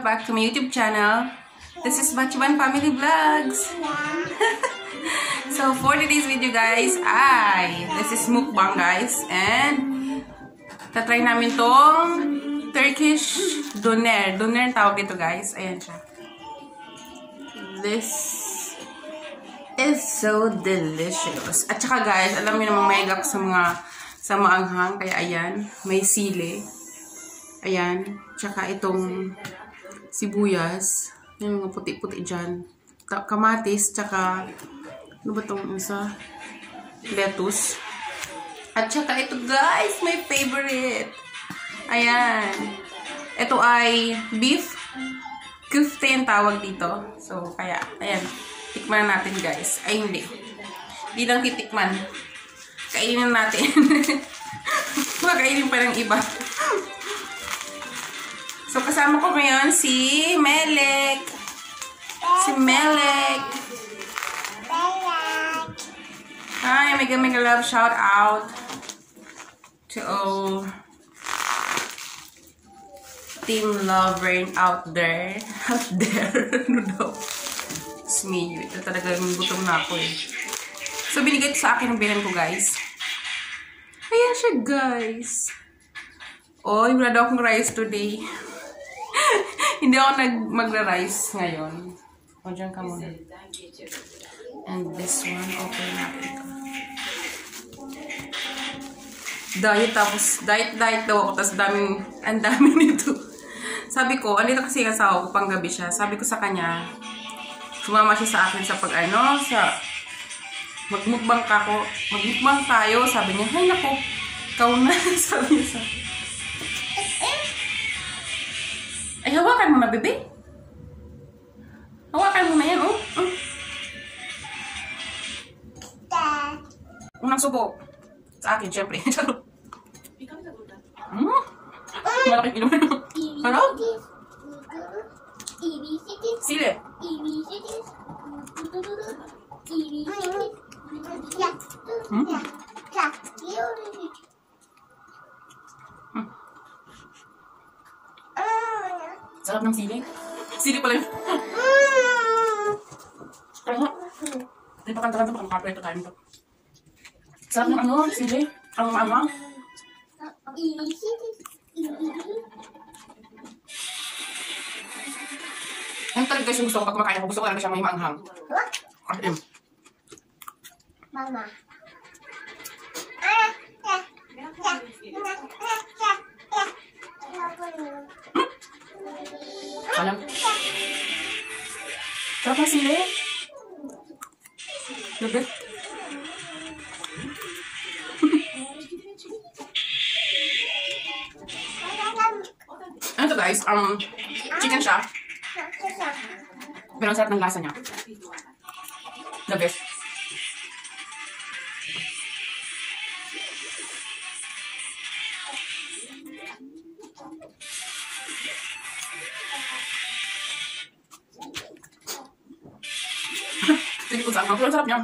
welcome back to my YouTube channel. This is Bachiban Family Vlogs. so for today's video guys, ay, this is mukbang guys. And, tatry namin tong Turkish doner. Doner tawag ito guys. Ayan siya. This is so delicious. At saka guys, alam niyo namang may sa mga sa maanghang. Kaya ayan, may sili. Ayan. Tsaka itong sibuyas. Yung mga puti-puti dyan. Kamatis. Tsaka, ano ba itong isa? Lettuce. At tsaka ito guys, my favorite. Ayan. Ito ay beef kufte yung tawag dito. So, kaya, ayan. Tikman natin guys. Ay, hindi. Hindi lang titikman. Kainin natin. Makakainin pa ng iba. So, kasama ko ngayon si Melek. Si Melek. Hi, mega mega love shout out to all team lover out there. Out there. ano daw? It's me. Ito talaga yung gutom na ako eh. So, binigay ito sa akin ng bilan ko, guys. Ayan siya, guys. Oh, wala daw akong rice today. Hindi ako nag magra-rice ngayon. O, dyan ka muna. And this one, okay natin ito. Diet tapos, diet, diet daw ako. Tapos daming, ang dami nito. Sabi ko, andito kasi asawa ko, pang gabi siya. Sabi ko sa kanya, sumama siya sa akin sa pag ano, sa magmukbang ka ko, magmukbang tayo. Sabi niya, ay nako, ikaw na. Sabi niya sa Ay, mo na, bebe. Hawakan mo na yan, oh. oh. Unang subo. Sa akin, syempre. hmm? Malaking inuman. Ano? Sili. Hmm? Sarap ng sili. Sili pala yun. Kaya nga. Di pa kanta-kanta tayo nito. Sarap ng ano, sili. Ang mamang. Yan talaga guys yung gusto ko pag kumakain ako. Gusto ko talaga siya may maanghang. Asim. Mama. Alam. Sili. Lugit. Ano to guys? Um, chicken siya. Pero ang sarap ng lasa niya. The best. Sige ko saan. Pero ang sarap niya.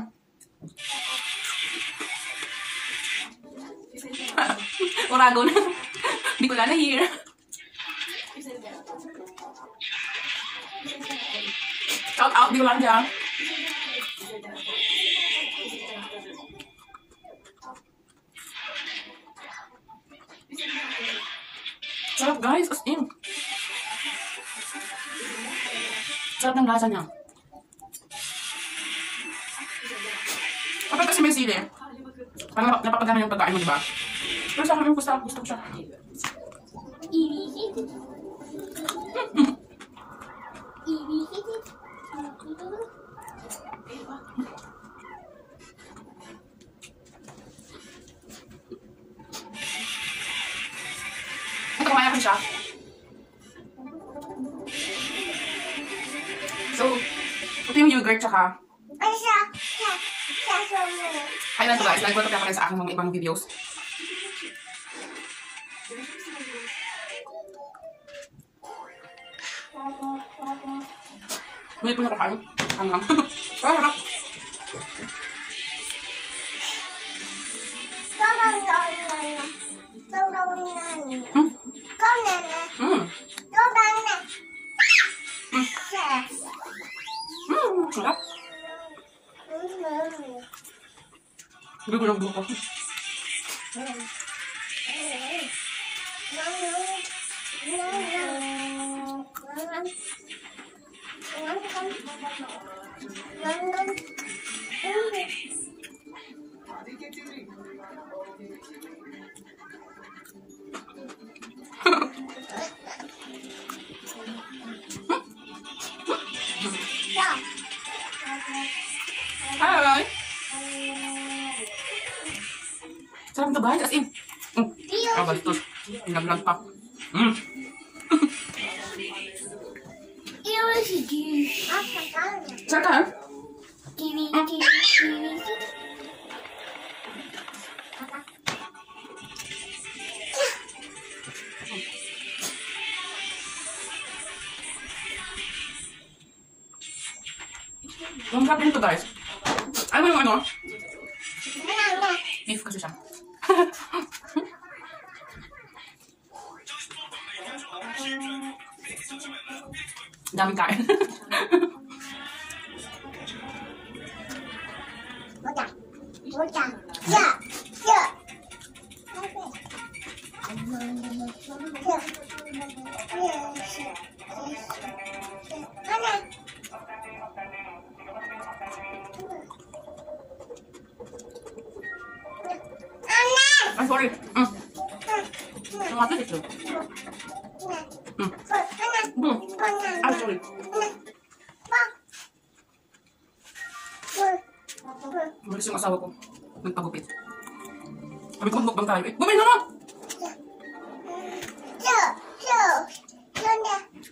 Urago na. Hindi ko na na-hear. Shout out di dyan. Sarap guys, as in. Sarap ng lasa. Kapag kasi may sili, parang napapagana yung pagkain mo, di ba? Pero sa akin, gusto, gusto ko siya. Ito, kumain ko siya. So, ito yung yogurt tsaka Ayun lang to guys, nag-welcome na kayo sa aking mga ibang videos. May po siya kakain. Ano lang. Ay, harap. Hmm? Hmm. hmm. Hmm. Sarap. Gugulong buko. Hi! Sarap to guys, as in. Mm. Ah, bastos. Naglag pa. Mm. Sarap ka, ha? Ang sarap nito guys. Alam mo yung ano? Beef kasi siya. Dum kayu ya. Ay, sorry. Mm. Tomato dito. Mm. Mm. Ay, sorry. Umalis yung asawa ko. Nagpagupit. Sabi ko, magbang tayo. Eh, bumay na!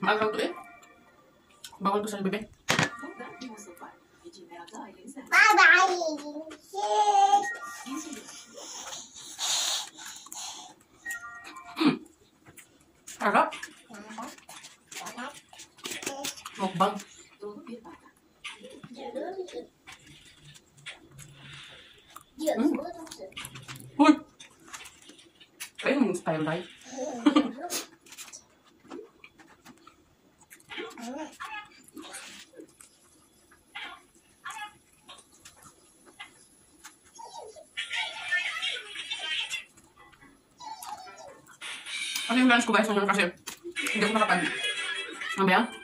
Maagang to eh. Bawal to sa bebe. Harap. Yung style tayo. Ano yung ko guys ngayon kasi hindi ako nakapag... Ano ba?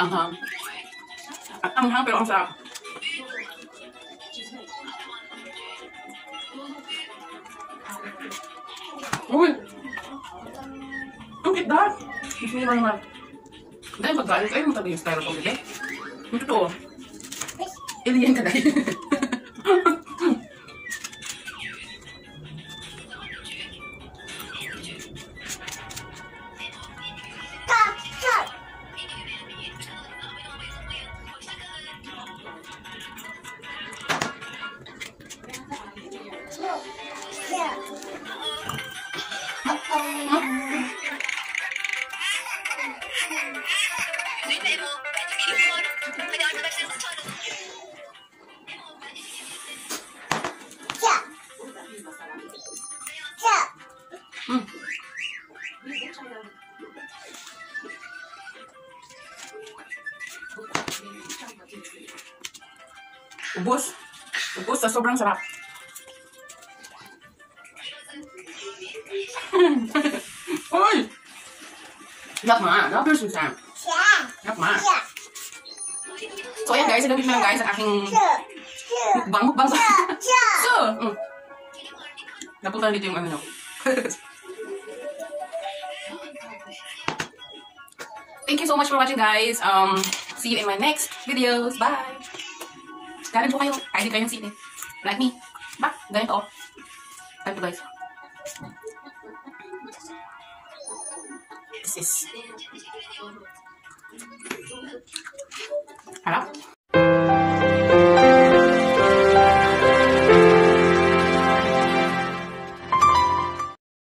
Uh-huh. I'm happy on top. Uy. Look at that. Gusto nyo ba naman? Dahil pag guys, ayun talaga yung style ko, hindi? Ito. Alien ka dahil. Ubus. Ubus sa sobrang sarap. Uy! Yak ma, dapat susah. Yak ma. So ayan guys, nagawin mo lang guys ang aking mukbang, mukbang so, mm. Napunta dito yung ano nyo. Thank you so much for watching guys. Um, see you in my next videos. Bye! Kanin po kayo. Kain din kayong sili. Like me. Ba? Ganito oh. Time to guys. This is Harap.